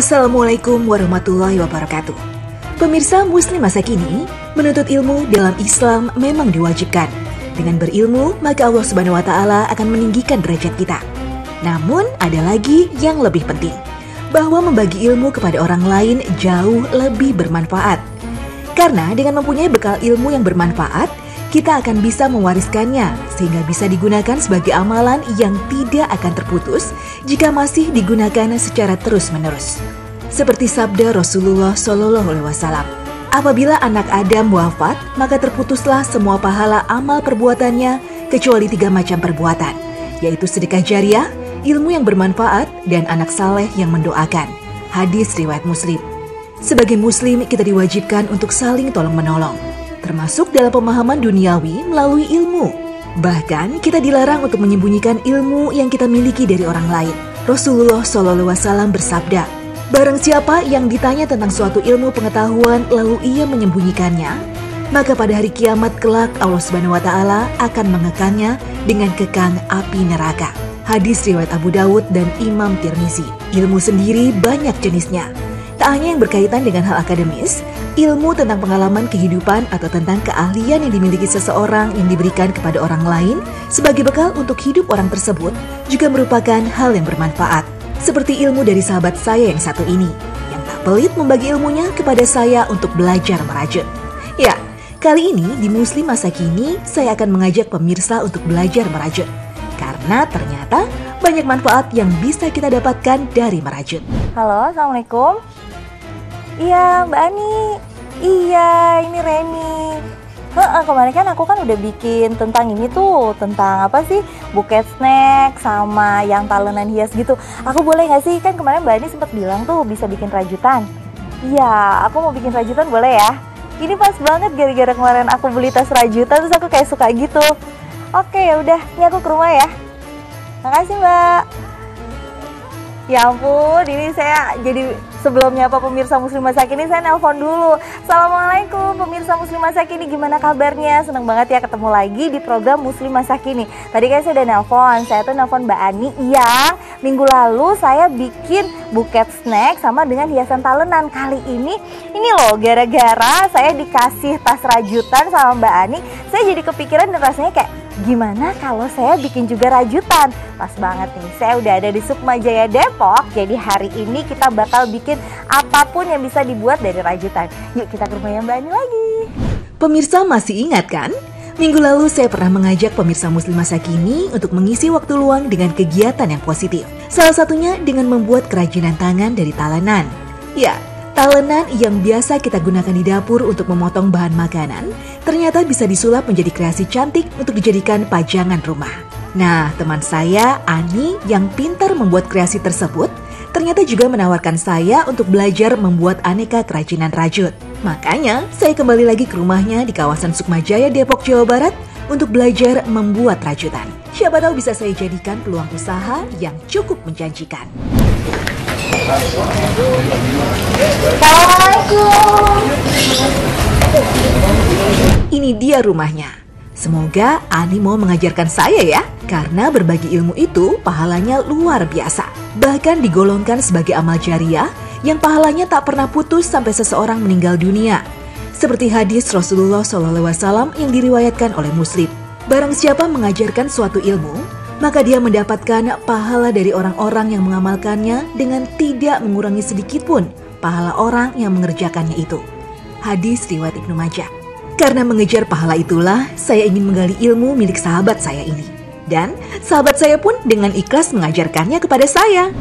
Assalamualaikum warahmatullahi wabarakatuh. Pemirsa Muslim masa kini, menuntut ilmu dalam Islam memang diwajibkan. Dengan berilmu, maka Allah Subhanahu wa taala akan meninggikan derajat kita. Namun, ada lagi yang lebih penting, bahwa membagi ilmu kepada orang lain jauh lebih bermanfaat. Karena dengan mempunyai bekal ilmu yang bermanfaat, kita akan bisa mewariskannya sehingga bisa digunakan sebagai amalan yang tidak akan terputus jika masih digunakan secara terus-menerus. Seperti sabda Rasulullah Shallallahu Alaihi Wasallam, apabila anak Adam wafat, maka terputuslah semua pahala amal perbuatannya kecuali tiga macam perbuatan, yaitu sedekah jariah, ilmu yang bermanfaat, dan anak saleh yang mendoakan. Hadis riwayat Muslim. Sebagai Muslim, kita diwajibkan untuk saling tolong-menolong termasuk dalam pemahaman duniawi melalui ilmu. Bahkan kita dilarang untuk menyembunyikan ilmu yang kita miliki dari orang lain. Rasulullah SAW bersabda, Barang siapa yang ditanya tentang suatu ilmu pengetahuan lalu ia menyembunyikannya, maka pada hari kiamat kelak Allah Subhanahu wa taala akan mengekannya dengan kekang api neraka. Hadis riwayat Abu Dawud dan Imam Tirmizi. Ilmu sendiri banyak jenisnya. Tak hanya yang berkaitan dengan hal akademis, ilmu tentang pengalaman kehidupan atau tentang keahlian yang dimiliki seseorang yang diberikan kepada orang lain sebagai bekal untuk hidup orang tersebut juga merupakan hal yang bermanfaat. Seperti ilmu dari sahabat saya yang satu ini, yang tak pelit membagi ilmunya kepada saya untuk belajar merajut. Ya, kali ini di Muslim Masa Kini saya akan mengajak pemirsa untuk belajar merajut. Karena ternyata banyak manfaat yang bisa kita dapatkan dari merajut. Halo, Assalamualaikum. Iya, Mbak Ani. Iya, ini Reni. Heeh, kemarin kan aku kan udah bikin tentang ini tuh, tentang apa sih? Buket snack sama yang talenan hias gitu. Aku boleh nggak sih? Kan kemarin Mbak Ani sempat bilang tuh bisa bikin rajutan. Iya, aku mau bikin rajutan boleh ya? Ini pas banget gara-gara kemarin aku beli tas rajutan terus aku kayak suka gitu. Oke ya udah, ini aku ke rumah ya. Makasih Mbak. Ya ampun, ini saya jadi Sebelumnya apa pemirsa muslim masa kini saya nelpon dulu. Assalamualaikum pemirsa muslim masa kini gimana kabarnya? Seneng banget ya ketemu lagi di program muslim masa kini Tadi kan saya udah nelpon. Saya tuh nelpon Mbak Ani. Iya minggu lalu saya bikin buket snack sama dengan hiasan talenan Kali ini ini loh gara-gara saya dikasih tas rajutan sama Mbak Ani Saya jadi kepikiran dan rasanya kayak gimana kalau saya bikin juga rajutan? Pas banget nih, saya udah ada di Sukma Jaya Depok. Jadi hari ini kita bakal bikin apa pun yang bisa dibuat dari rajutan. Yuk kita ke rumah yang Mbak Ani lagi. Pemirsa masih ingat kan? Minggu lalu saya pernah mengajak pemirsa muslim masa kini untuk mengisi waktu luang dengan kegiatan yang positif. Salah satunya dengan membuat kerajinan tangan dari talenan. Ya, Talenan yang biasa kita gunakan di dapur untuk memotong bahan makanan ternyata bisa disulap menjadi kreasi cantik untuk dijadikan pajangan rumah. Nah, teman saya, Ani, yang pintar membuat kreasi tersebut, ternyata juga menawarkan saya untuk belajar membuat aneka kerajinan rajut. Makanya, saya kembali lagi ke rumahnya di kawasan Sukmajaya, Depok, Jawa Barat untuk belajar membuat rajutan. Siapa tahu bisa saya jadikan peluang usaha yang cukup menjanjikan. Ini dia rumahnya. Semoga Ani mau mengajarkan saya ya, karena berbagi ilmu itu pahalanya luar biasa. Bahkan digolongkan sebagai amal jariah yang pahalanya tak pernah putus sampai seseorang meninggal dunia. Seperti hadis Rasulullah SAW yang diriwayatkan oleh Muslim. Barang siapa mengajarkan suatu ilmu, maka dia mendapatkan pahala dari orang-orang yang mengamalkannya dengan tidak mengurangi sedikit pun pahala orang yang mengerjakannya itu. Hadis riwayat Ibnu Majah. Karena mengejar pahala itulah saya ingin menggali ilmu milik sahabat saya ini. Dan sahabat saya pun dengan ikhlas mengajarkannya kepada saya.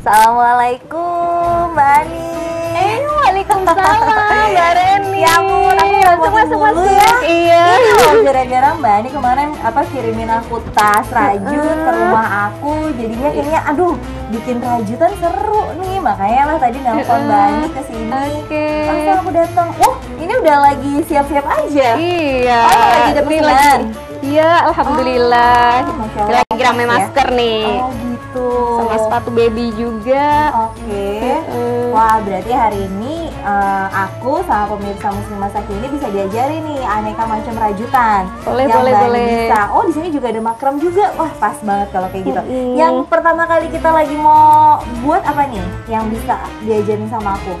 Assalamualaikum Mbak Ani. Eh, Waalaikumsalam Mbak Reni. Ya ampun, aku masuk masuk masuk ya. Iya. Loh gara-gara Mbak Ani kemarin apa kirimin aku tas rajut ke rumah aku, jadinya kayaknya aduh bikin rajutan seru nih, makanya lah tadi nelpon Mbak Ani ke sini. Oke. Langsung aku datang. Oh, ini udah lagi siap-siap aja. Iya. Oh, lagi ada pesanan. lagi. Iya, alhamdulillah. Oh. Lagi rame masker nih. Oh gitu. Sama sepatu baby juga. Oke. Wah berarti hari ini eh, aku sama pemirsa muslimah Saki ini bisa diajari nih aneka macam rajutan. Boleh, yang boleh, boleh. Bisa. Oh, di sini juga ada makram juga. Wah, pas banget kalau kayak gitu. Mm-mm. Yang pertama kali kita lagi mau buat apa nih? Yang bisa diajarin sama aku?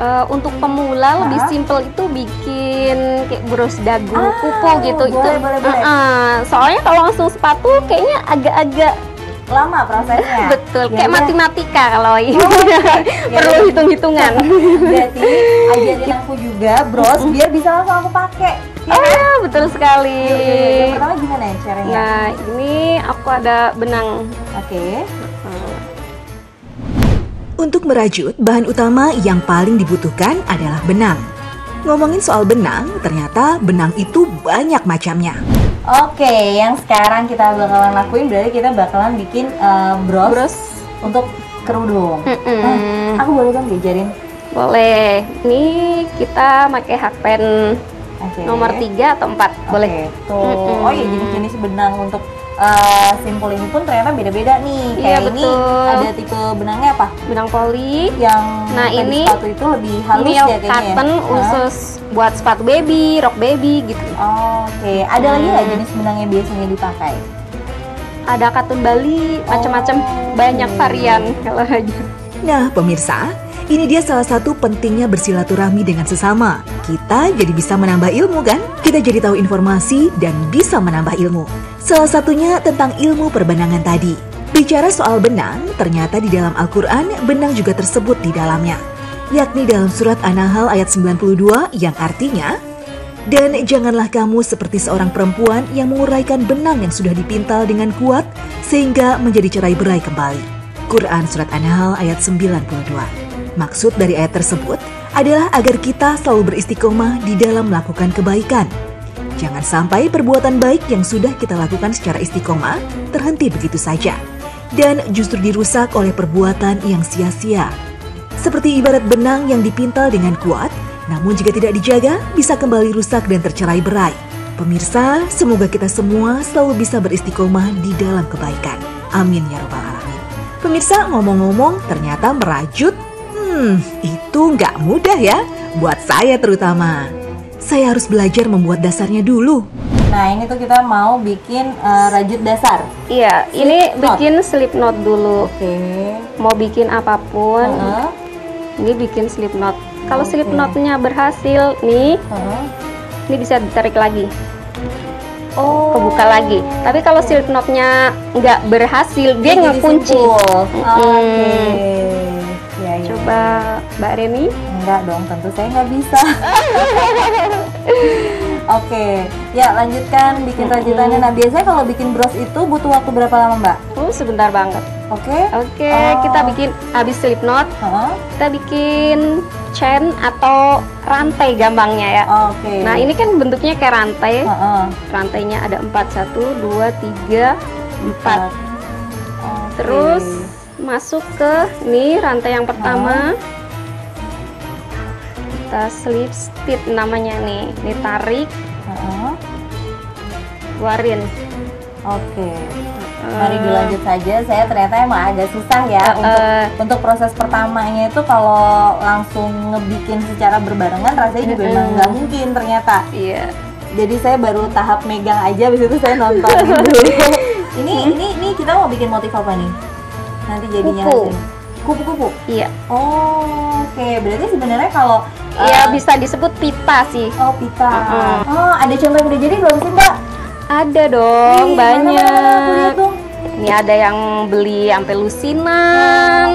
Eh, untuk pemula lebih Hah? simpel itu bikin kayak bros dagu Ah, kuku gitu itu boleh, boleh, boleh. Eh-eh. soalnya kalau langsung sepatu kayaknya agak-agak Lama prosesnya. betul Ya kayak matematika kalau ini oke. Ya perlu udah. hitung-hitungan Berarti ajarin aku juga, bros, biar bisa langsung aku pakai. Ya kan? ah betul sekali Yuk, yuk, yuk. Yang pertama gimana ya caranya? nah ini aku ada benang Oke. Eh, Untuk merajut, bahan utama yang paling dibutuhkan adalah benang. Ngomongin soal benang, ternyata benang itu banyak macamnya. Oke, yang sekarang kita bakalan lakuin berarti kita bakalan bikin eh, bros, bros untuk kerudung. Mm-mm. Nah, aku boleh kan diajarin? boleh ini kita pakai hakpen Oke. nomor 3 atau 4 boleh Oke, tuh. Mm-mm. Oh iya, jenis-jenis benang untuk eh, simpul ini pun ternyata beda-beda nih. Iya, Kayak ini betul. ada tipe benangnya apa? benang poli Yang Nah, tadi ini sepatu itu lebih halus milk ya kayaknya. ya? cotton khusus buat sepatu baby, rok baby gitu. Oke, ada lagi nggak Hmm. jenis benang yang biasanya dipakai? Ada katun Bali, macam-macam Oh, banyak oke. varian kalau aja. Nah, pemirsa, ini dia salah satu pentingnya bersilaturahmi dengan sesama. Kita jadi bisa menambah ilmu kan? Kita jadi tahu informasi dan bisa menambah ilmu. Salah satunya tentang ilmu perbenangan tadi. Bicara soal benang, ternyata di dalam Al-Quran benang juga tersebut di dalamnya. Yakni dalam surat An-Nahl ayat 92 yang artinya, dan janganlah kamu seperti seorang perempuan yang menguraikan benang yang sudah dipintal dengan kuat sehingga menjadi cerai berai kembali. Quran Surat An-Nahl ayat 92. Maksud dari ayat tersebut adalah agar kita selalu beristiqomah di dalam melakukan kebaikan. Jangan sampai perbuatan baik yang sudah kita lakukan secara istiqomah terhenti begitu saja dan justru dirusak oleh perbuatan yang sia-sia. Seperti ibarat benang yang dipintal dengan kuat, namun jika tidak dijaga bisa kembali rusak dan tercerai berai. Pemirsa, semoga kita semua selalu bisa beristiqomah di dalam kebaikan. Amin ya robbal alamin. Pemirsa, ngomong-ngomong, ternyata merajut, hmm, itu nggak mudah ya, buat saya terutama. Saya harus belajar membuat dasarnya dulu. Nah, ini tuh kita mau bikin eh, rajut dasar. Iya, ini knot. bikin slip knot dulu. Oke. Mau bikin apa pun, Heeh. ini bikin slip knot. Kalau slip Oke. knotnya berhasil, nih, Heeh. ini bisa ditarik lagi, Oh. kebuka lagi. Tapi kalau slip knotnya nggak berhasil, dia ngekunci. Mm-mm. Oke. Ya. Coba Mbak Reni. Enggak dong, tentu saya nggak bisa. Oke, ya lanjutkan bikin rajutannya. Nah, biasanya kalau bikin bros itu butuh waktu berapa lama, Mbak? Oh, sebentar banget. Oke. Oke, Oh. kita bikin habis slip knot, Heeh. kita bikin chain atau rantai gampangnya ya. Oke. Nah, ini kan bentuknya kayak rantai. Heeh. Rantainya ada 4, 1, 2, 3, 4. Oke. Terus masuk ke nih rantai yang pertama. Kita slip stitch namanya nih. Ini tarik, Heeh. keluarin. Oke. Eh, Mari dilanjut saja. Saya ternyata emang agak susah ya Eh, untuk eh. untuk proses pertamanya itu kalau langsung ngebikin secara berbarengan rasanya juga emang nggak mungkin ternyata. Iya. Jadi saya baru tahap megang aja, habis itu saya nonton dulu. ini ini ini kita mau bikin motif apa nih? Nanti jadinya Kuku. hasilnya. kupu-kupu. Iya. Oh, oke. Berarti sebenarnya kalau Iya, eh, bisa disebut pipa sih. Oh pita. Mm-mm. Oh ada contoh yang udah jadi belum sih mbak? Ada dong, Ih, mana, mana, mana, aku lihat banyak. dong. Ini ada yang beli sampai lusinan.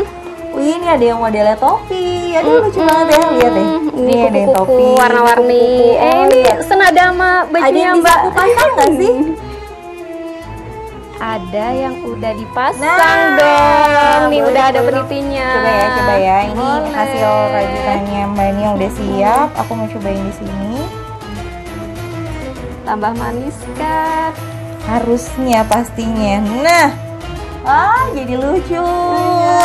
Wih ini ada yang modelnya topi. Aduh lucu banget ya lihat deh. Ini ada yang kupu-kupu warna-warni. Eh, Oh, ini iya. senada sama ada bajunya yang bisa Mbak. aku sih? Ada yang udah dipasang Nah, dong. Nih boleh, udah ada penitinya. Coba ya, coba ya. Ini Boleh. hasil rajutannya Mbak Ini yang udah siap. Aku mau cobain di sini. Tambah manis kah? Harusnya pastinya. Nah, ah jadi lucu.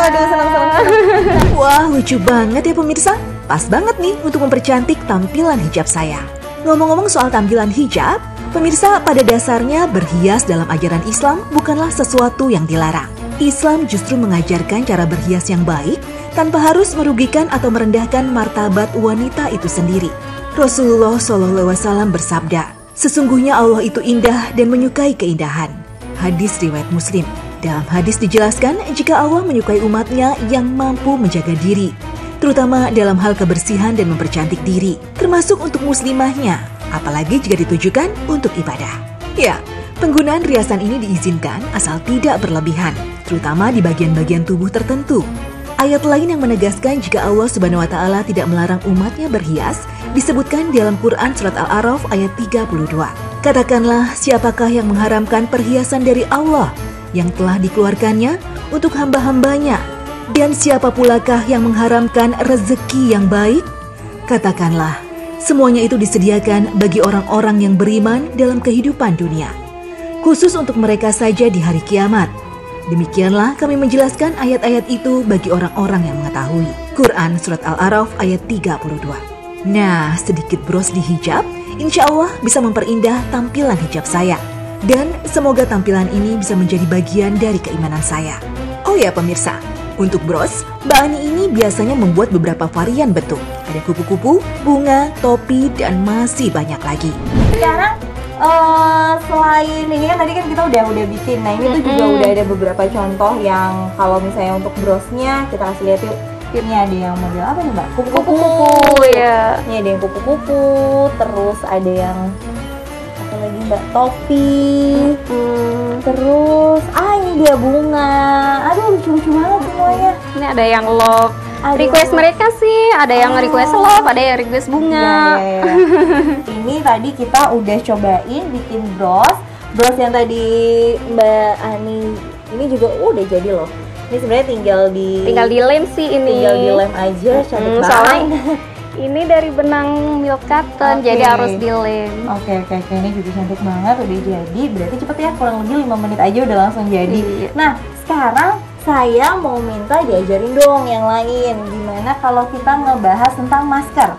Aduh senang senang. Wah, lucu banget ya pemirsa. Pas banget nih untuk mempercantik tampilan hijab saya. Ngomong-ngomong soal tampilan hijab, pemirsa pada dasarnya berhias dalam ajaran Islam bukanlah sesuatu yang dilarang. Islam justru mengajarkan cara berhias yang baik tanpa harus merugikan atau merendahkan martabat wanita itu sendiri. Rasulullah SAW bersabda, Sesungguhnya Allah itu indah dan menyukai keindahan. Hadis riwayat Muslim. Dalam hadis dijelaskan jika Allah menyukai umatnya yang mampu menjaga diri, terutama dalam hal kebersihan dan mempercantik diri, termasuk untuk muslimahnya, apalagi jika ditujukan untuk ibadah. Ya, penggunaan riasan ini diizinkan asal tidak berlebihan, terutama di bagian-bagian tubuh tertentu. Ayat lain yang menegaskan jika Allah Subhanahu wa taala tidak melarang umatnya berhias disebutkan dalam Quran surat Al-A'raf ayat 32. Katakanlah siapakah yang mengharamkan perhiasan dari Allah yang telah dikeluarkannya untuk hamba-hambanya dan siapa pulakah yang mengharamkan rezeki yang baik? Katakanlah, semuanya itu disediakan bagi orang-orang yang beriman dalam kehidupan dunia. Khusus untuk mereka saja di hari kiamat. Demikianlah kami menjelaskan ayat-ayat itu bagi orang-orang yang mengetahui. Quran Surat Al-Araf ayat 32 Nah, sedikit bros di hijab, insya Allah bisa memperindah tampilan hijab saya. Dan semoga tampilan ini bisa menjadi bagian dari keimanan saya. Oh ya pemirsa, untuk bros, Mbak Ani ini biasanya membuat beberapa varian bentuk. Ada kupu-kupu, bunga, topi, dan masih banyak lagi. Sekarang eh, selain ini kan tadi kan kita udah udah bikin. Nah, ini tuh juga udah ada beberapa contoh yang kalau misalnya untuk brosnya kita kasih lihat yuk. Ini ada yang model apa nih, Mbak? Kupu-kupu ya. Ini ada yang kupu-kupu, terus ada yang Mbak? Topi. Hmm, Terus, ah ini dia bunga. Aduh lucu-lucu banget semuanya. ini ada yang love. Ada Request mereka sih, ada yang Oh. request love, ada yang request bunga. Ya, ya, ya. ini tadi kita udah cobain bikin bros. Bros yang tadi Mbak Ani ini juga uh, udah jadi loh. Ini sebenarnya tinggal di Tinggal dilem sih ini. tinggal dilem aja cantik Hmm, banget. soalnya ini dari benang milk cotton, Oke. jadi harus dilem. Oke oke oke ini juga cantik banget udah jadi berarti cepet ya kurang lebih 5 menit aja udah langsung jadi. Iya. Nah sekarang saya mau minta diajarin dong yang lain gimana kalau kita ngebahas tentang masker.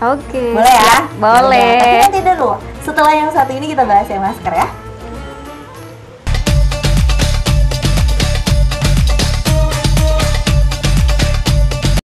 Oke. Boleh ya? Boleh. Tapi nanti dulu. Setelah yang satu ini kita bahas yang masker ya.